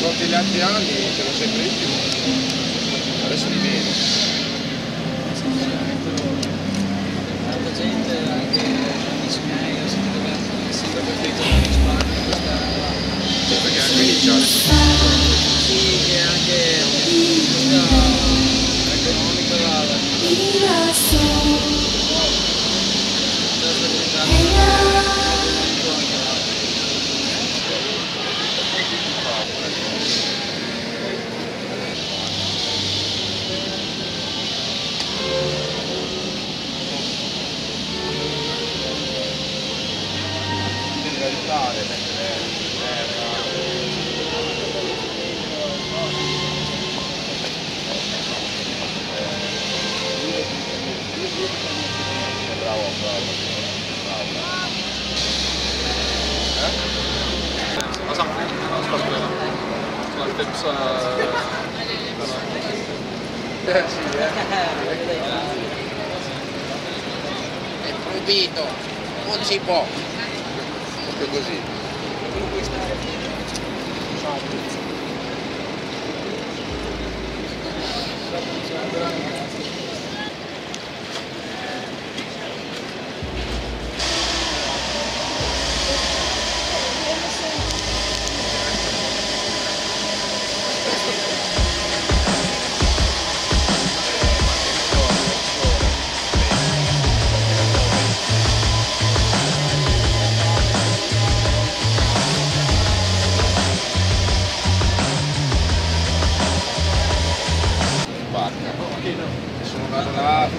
confronti agli altri anni c'erano sempre di più, adesso di meno. tanta gente, anche amici miei, ho sentito che hanno sempre preferito andare in Spagna questa Perché anche iniziale sì realizzare, mettere terra. Bravo, bravo. Bravo. Osa, aspetta, la terza... Eh sì, eh. È proibito, non si può. Così. だから。